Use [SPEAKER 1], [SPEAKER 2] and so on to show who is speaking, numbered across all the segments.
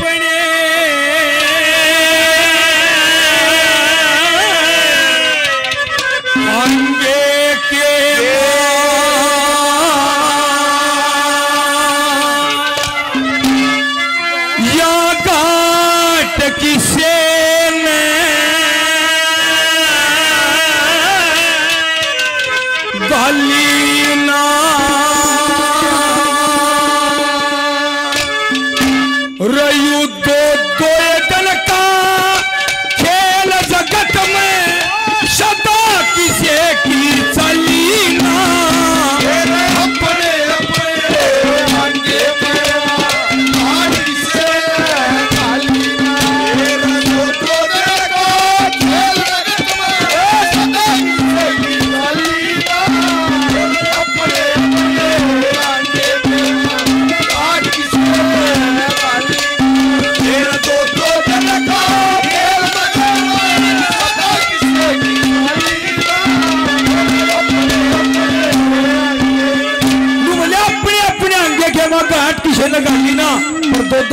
[SPEAKER 1] अपने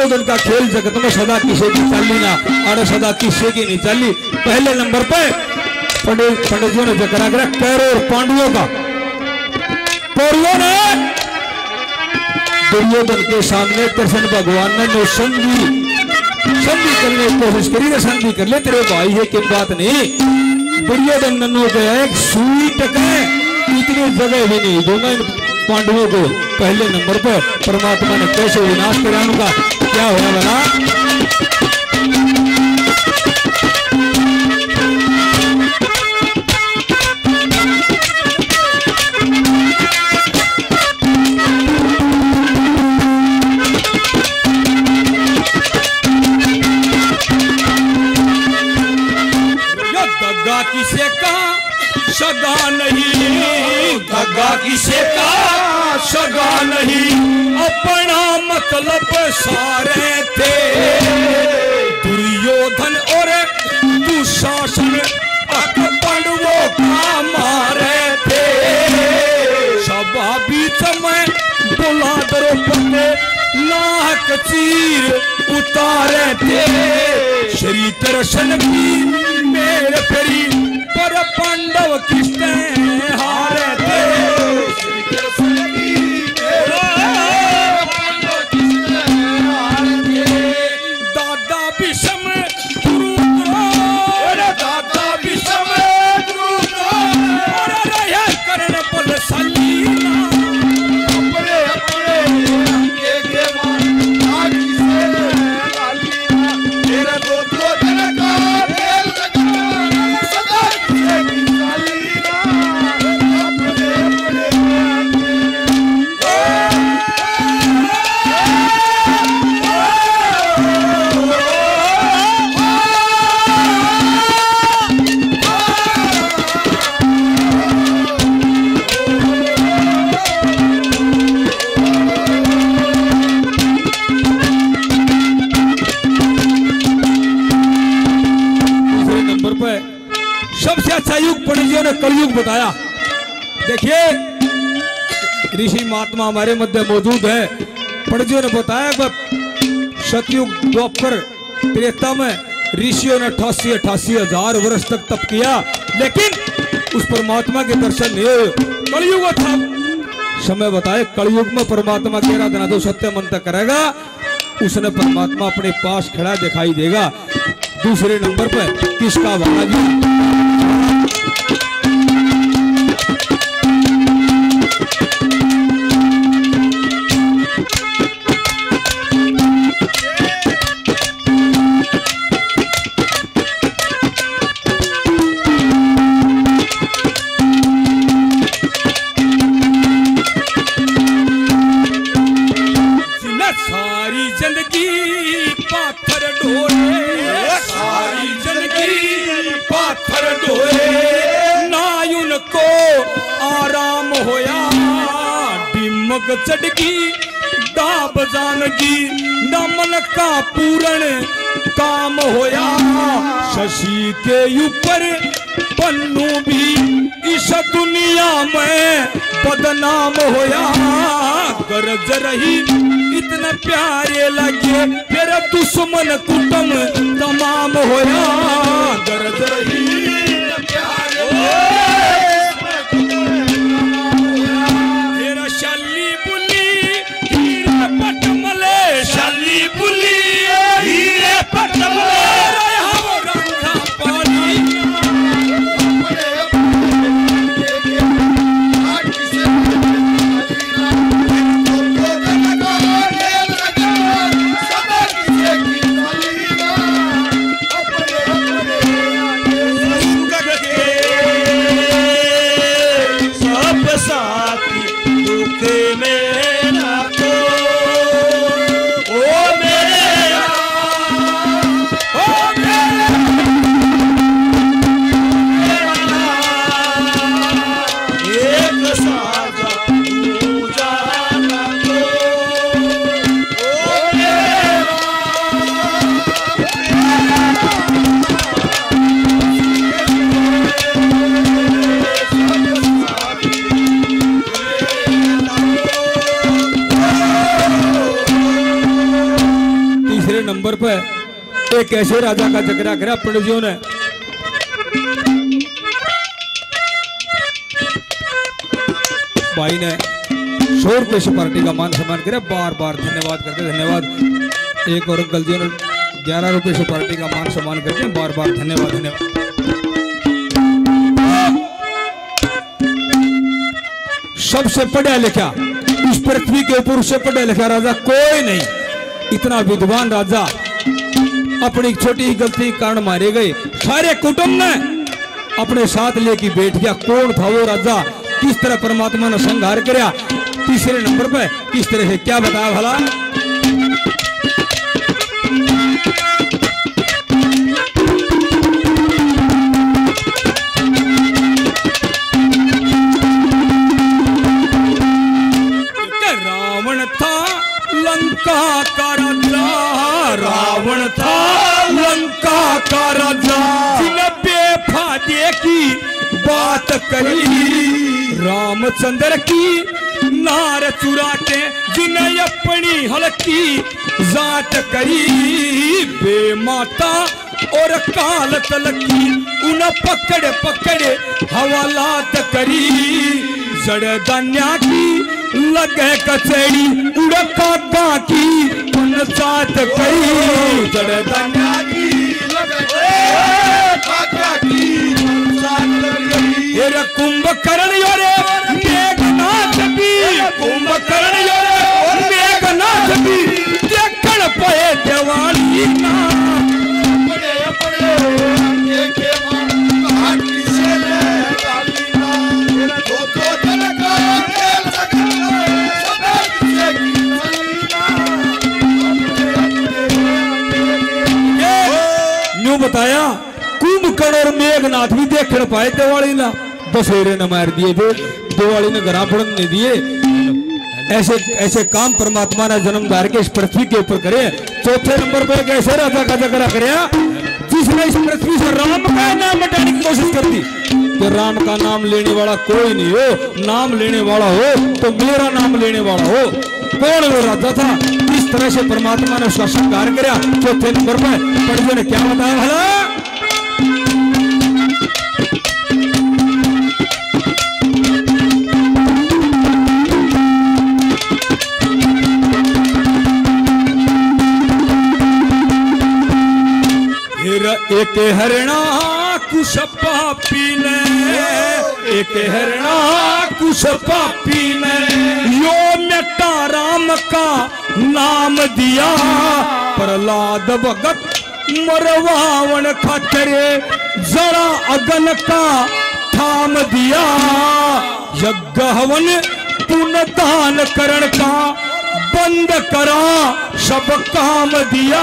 [SPEAKER 1] पर दो दो दिन का खेल जगत में सदा किसी की चाली ना, और सदा किसी की नहीं चाली पहले नंबर पे पंडित पंडितों ने जकरा करा कैरो और पांडवों का पौरवों ने दुर्योधन के सामने कृष्ण भगवान ने जो संधि। संधि करने की कोशिश करी ना संधि कर ले, तेरे भाई है कि बात नहीं। दुर्योधन नन्नो के एक सुई टके इतनी जगह भी नहीं दूँगा पांडवों को पहले नंबर पर परमात्मा ने कैसे विनाश करा का क्या होना दगा किसे कहा? सगा नहीं। दगा किसे कहा? नहीं। अपना मतलब सारे थे। दुर्योधन और दुशासन मारे थे। सभा बीच में बुला द्रौपदी नाहक चीर उतारे थे। श्री कृष्ण की मेरे फेरी पर पांडव किसने हारे? सबसे अच्छा युग पंडित ने कलयुग बताया। देखिए, ऋषि महात्मा हमारे मध्य मौजूद है। पंडित ने बताया कि सतयुग द्वापर त्रेता में ऋषियों ने अठासी अठासी हज़ार वर्ष तक तप किया। लेकिन उस परमात्मा के दर्शन नहीं हुए कलयुग था। समय बताए, कलयुग में परमात्मा की आराधना तो सत्य मन तक करेगा उसने परमात्मा अपने पास खड़ा दिखाई देगा। दूसरे नंबर पर किसका वाला जी? ज़िंदगी, पाथर ढोए सारी ज़िंदगी, पाथर ढोए ना उनको आराम होया, डिमक चढ़गी दाब जानगी नमन का पूरण काम होया, शशि के ऊपर पन्नू भी। इस दुनिया में बदनाम होया। गरज रही, इतने प्यारे लगे फिर दुश्मन कुटुम तमाम होया। गरज रही तेरा तीसरे नंबर पे एक ऐसे राजा का ज़िक्र करा पंडित ने भाई ने सौ रुपये से पार्टी का मान सम्मान करे। बार बार धन्यवाद करते धन्यवाद। एक और अंकल जी ने ग्यारह रुपये से पार्टी का मान सम्मान करते हैं। बार बार धन्यवाद धन्यवाद। सबसे पढ़ा लिखा, इस पृथ्वी के ऊपर उससे पढ़ा लिखा राजा कोई नहीं। इतना विद्वान राजा अपनी छोटी गलती कारण मारे गए। सारे कुटुंब ने अपने साथ लेके बैठ गया। कौन था वो राजा? किस तरह परमात्मा ने संहार कर तीसरे नंबर पर किस तरह से क्या बताया भला? रामचंद्र की नार चुरा के जिन्हें अपनी हल्की जात करी। बे माता और काल तलकी, उन पकड़ पकड़ हवालात करी। जड़ दान्या की लगे कचेड़ी उड़ काका की पंचायत करी जड़ दान्या हेर कुंभकर्ण योरे बताया, कुंभकर्ण और मेघनाथ भी देख पाए दिवाली ना। बसेरे न मार दिए थे दिवाली ने घरा पड़न नहीं दिए। ऐसे ऐसे काम परमात्मा ने जन्मदार के इस पृथ्वी के ऊपर करे। चौथे नंबर पर एक ऐसे राजा का जगरा करे, जिसने इस पृथ्वी से राम का नाम मिटाने की कोशिश कर दी। राम का नाम लेने वाला कोई नहीं हो, नाम लेने वाला हो तो मेरा नाम लेने वाला हो। कौन वो राजा था? इस तरह से परमात्मा ने उसका संहार कराया चौथे नंबर पर पंडितों ने क्या बताया? भला एक हरणा कुश पापी ने एक हरणा कुश पापी ने यो मेटा राम का नाम दिया। प्रहलाद भगत मरवावण खातरे जरा अगन का थाम दिया। यज्ञ हवन पुण्य दान करण का बंद करा, सब काम दिया।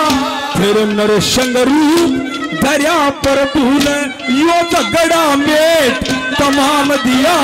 [SPEAKER 1] फिर नरसंग रूप दरिया पर भूल यो झगड़ा मेट तमाम दिया